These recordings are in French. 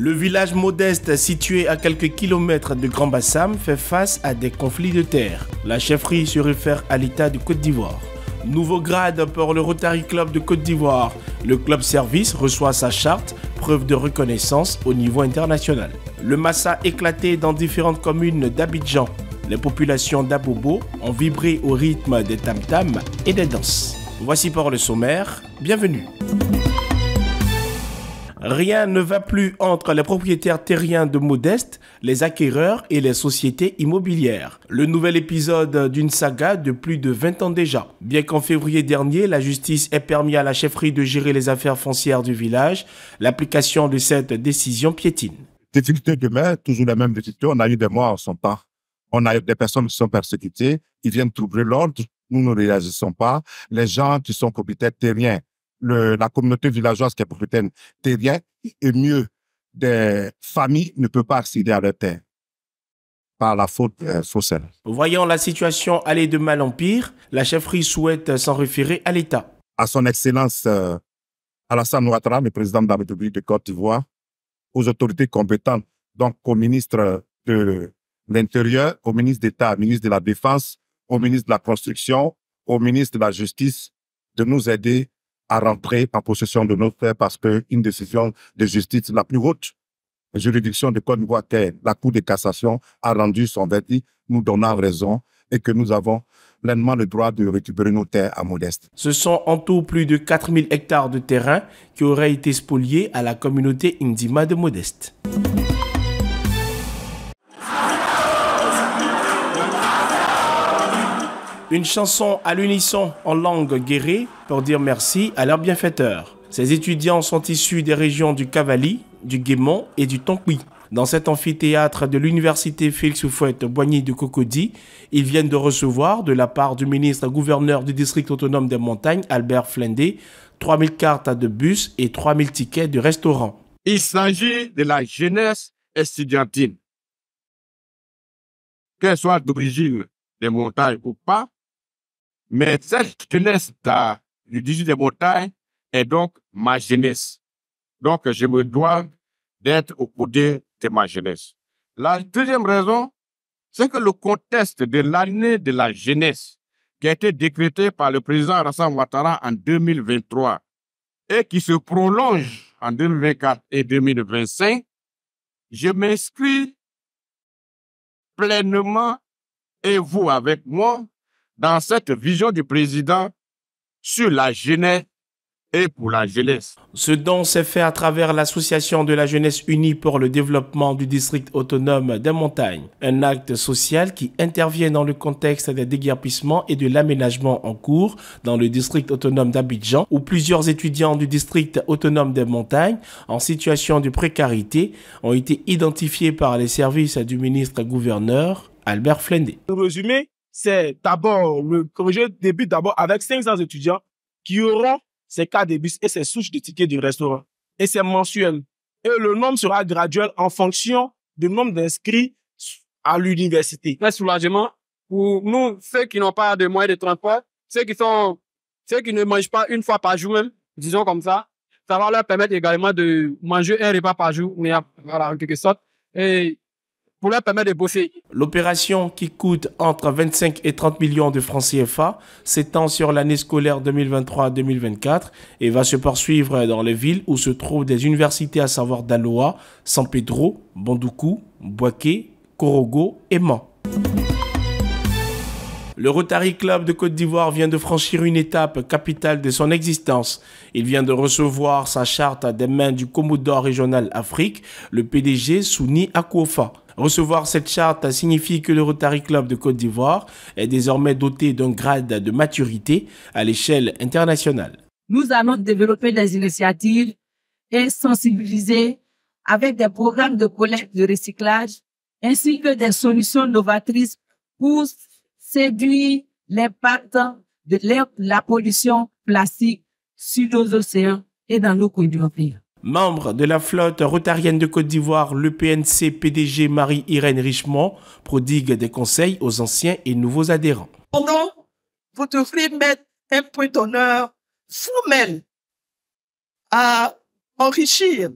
Le village modeste situé à quelques kilomètres de Grand Bassam fait face à des conflits de terre. La chefferie se réfère à l'État de Côte d'Ivoire. Nouveau grade pour le Rotary Club de Côte d'Ivoire. Le club service reçoit sa charte, preuve de reconnaissance au niveau international. Le massa éclaté dans différentes communes d'Abidjan. Les populations d'Abobo ont vibré au rythme des tam-tams et des danses. Voici pour le sommaire. Bienvenue. Rien ne va plus entre les propriétaires terriens de Modeste, les acquéreurs et les sociétés immobilières. Le nouvel épisode d'une saga de plus de 20 ans déjà. Bien qu'en février dernier, la justice ait permis à la chefferie de gérer les affaires foncières du village, l'application de cette décision piétine. Difficulté demain, toujours la même difficulté. On a eu des morts en son temps. On a eu des personnes qui sont persécutées. Ils viennent troubler l'ordre. Nous ne réagissons pas. Les gens qui sont propriétaires terriens le, la communauté villageoise qui est propriétaire terrien et mieux des familles ne peuvent pas accéder à leur terre par la faute euh, sociale. Voyant la situation aller de mal en pire, la chefferie souhaite s'en référer à l'État. À son Excellence euh, Alassane Ouattara, le président de la République de Côte d'Ivoire, aux autorités compétentes, donc au ministre de l'Intérieur, au ministre d'État, au ministre de la Défense, au ministre de la Construction, au ministre de la Justice, de nous aider à rentrer en possession de nos terres parce qu'une décision de justice la plus haute juridiction de Côte d'Ivoire, la Cour de cassation, a rendu son verdict, nous donnant raison et que nous avons pleinement le droit de récupérer nos terres à Modeste. Ce sont en tout plus de 4000 hectares de terrain qui auraient été spoliés à la communauté Indima de Modeste. Une chanson à l'unisson en langue guérée pour dire merci à leurs bienfaiteurs. Ces étudiants sont issus des régions du Cavali, du Guémont et du Tonkoui. Dans cet amphithéâtre de l'université Félix Houphouët-Boigny de Cocody, ils viennent de recevoir de la part du ministre gouverneur du district autonome des montagnes, Albert Flendé, 3000 cartes de bus et 3000 tickets de restaurant. Il s'agit de la jeunesse estudiantine. Qu'elle soit d'origine des montagnes ou pas, mais cette jeunesse du 18 des montagnes est donc ma jeunesse. Donc, je me dois d'être au côté de ma jeunesse. La deuxième raison, c'est que le contexte de l'année de la jeunesse qui a été décrété par le président Rassan Ouattara en 2023 et qui se prolonge en 2024 et 2025, je m'inscris pleinement et vous avec moi dans cette vision du président sur la jeunesse et pour la jeunesse. Ce don s'est fait à travers l'Association de la jeunesse unie pour le développement du district autonome des montagnes, un acte social qui intervient dans le contexte des déguerpissements et de l'aménagement en cours dans le district autonome d'Abidjan, où plusieurs étudiants du district autonome des montagnes en situation de précarité ont été identifiés par les services du ministre gouverneur Albert Flendé. résumé, c'est d'abord, le projet débute d'abord avec 500 étudiants qui auront ces cas de bus et ces souches de tickets du restaurant. Et c'est mensuel. Et le nombre sera graduel en fonction du nombre d'inscrits à l'université. Un soulagement pour nous, ceux qui n'ont pas de moyens de transport, ceux qui sont, ceux qui ne mangent pas une fois par jour même, disons comme ça, ça va leur permettre également de manger un repas par jour, mais voilà, en quelque sorte. Et pour leur permettre de bosser. L'opération qui coûte entre 25 et 30 millions de francs CFA s'étend sur l'année scolaire 2023-2024 et va se poursuivre dans les villes où se trouvent des universités à savoir Daloa, San Pedro, Bandoukou, Boaké, Korogo et Mans. Le Rotary Club de Côte d'Ivoire vient de franchir une étape capitale de son existence. Il vient de recevoir sa charte des mains du Commodore régional Afrique, le PDG Souni Akoufa. Recevoir cette charte signifie que le Rotary Club de Côte d'Ivoire est désormais doté d'un grade de maturité à l'échelle internationale. Nous allons développer des initiatives et sensibiliser avec des programmes de collecte de recyclage ainsi que des solutions novatrices pour séduire l'impact de la pollution plastique sur nos océans et dans nos communautés. Membre de la flotte rotarienne de Côte d'Ivoire, le PNC PDG Marie-Irène Richemont prodigue des conseils aux anciens et nouveaux adhérents. Pendant votre offrir mettre un point d'honneur formel à enrichir,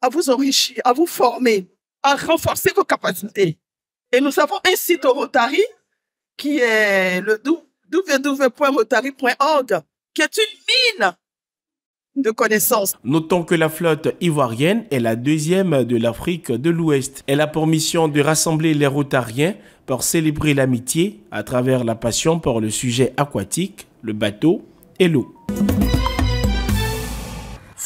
à vous enrichir, à vous former, à renforcer vos capacités. Et nous avons un site au Rotary qui est le www.rotary.org, qui est une mine de connaissances. Notons que la flotte ivoirienne est la deuxième de l'Afrique de l'Ouest. Elle a pour mission de rassembler les rotariens pour célébrer l'amitié à travers la passion pour le sujet aquatique, le bateau et l'eau.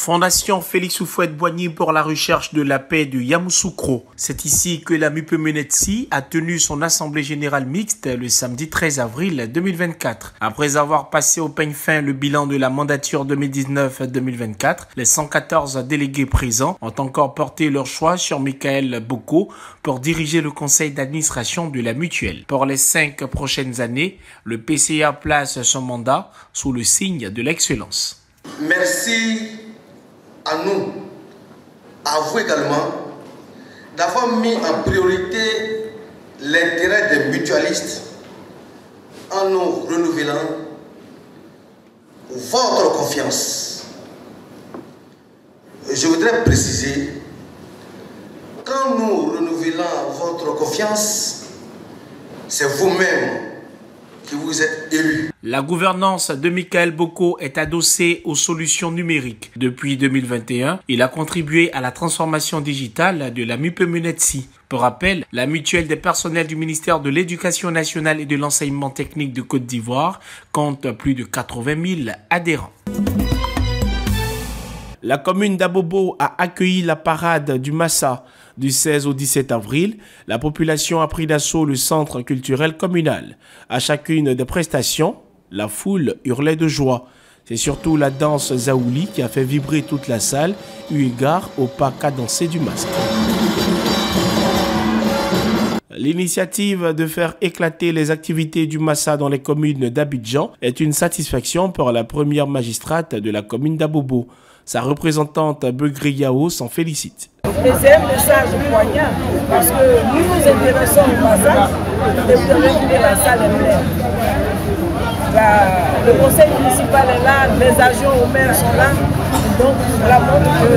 Fondation Félix Houphouët-Boigny pour la recherche de la paix de Yamoussoukro. C'est ici que la Mupemenetsi a tenu son assemblée générale mixte le samedi 13 avril 2024. Après avoir passé au peigne fin le bilan de la mandature 2019-2024, les 114 délégués présents ont encore porté leur choix sur Michael Boko pour diriger le conseil d'administration de la mutuelle. Pour les cinq prochaines années, le PCA place son mandat sous le signe de l'excellence. Merci à nous, à vous également, d'avoir mis en priorité l'intérêt des mutualistes en nous renouvelant votre confiance. Je voudrais préciser, quand nous renouvelons votre confiance, c'est vous-même vous êtes élu. La gouvernance de Michael Boko est adossée aux solutions numériques. Depuis 2021, il a contribué à la transformation digitale de la MUPEMUNETSI. Pour rappel, la mutuelle des personnels du ministère de l'Éducation nationale et de l'enseignement technique de Côte d'Ivoire compte plus de 80 000 adhérents. La commune d'Abobo a accueilli la parade du Massa du 16 au 17 avril. La population a pris d'assaut le centre culturel communal. À chacune des prestations, la foule hurlait de joie. C'est surtout la danse Zaouli qui a fait vibrer toute la salle, eu égard au pas cadencé du masque. L'initiative de faire éclater les activités du Massa dans les communes d'Abidjan est une satisfaction pour la première magistrate de la commune d'Abobo. Sa représentante Begri Yao s'en félicite. c'est un message poignant parce que nous nous intéressons au Massa et vous avez la salle le conseil municipal est là, les agents au maire sont là. Donc, la montre que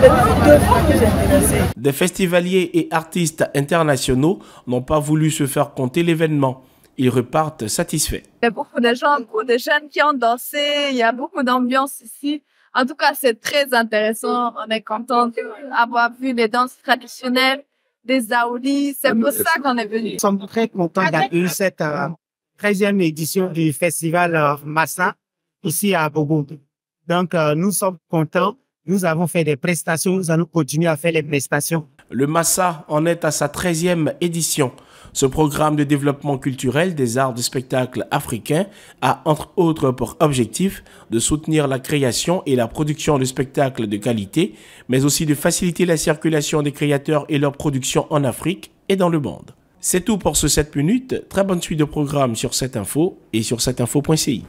c'est nous devons nous intéresser. Des festivaliers et artistes internationaux n'ont pas voulu se faire compter l'événement. Ils repartent satisfaits. Il y a beaucoup de gens, beaucoup de jeunes qui ont dansé, il y a beaucoup d'ambiance ici. En tout cas, c'est très intéressant. On est content d'avoir vu les danses traditionnelles, des aoulis. C'est pour ça qu'on est venu. Nous sommes très contents d'accueillir cette euh, 13e édition du festival euh, Massa ici à Bobo. Donc, euh, nous sommes contents. Nous avons fait des prestations. Nous allons continuer à faire les prestations. Le Massa en est à sa 13e édition. Ce programme de développement culturel des arts de spectacle africains a entre autres pour objectif de soutenir la création et la production de spectacles de qualité, mais aussi de faciliter la circulation des créateurs et leur production en Afrique et dans le monde. C'est tout pour ce 7 minutes. Très bonne suite de programme sur cette info et sur cette info.ci.